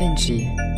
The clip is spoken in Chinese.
达芬。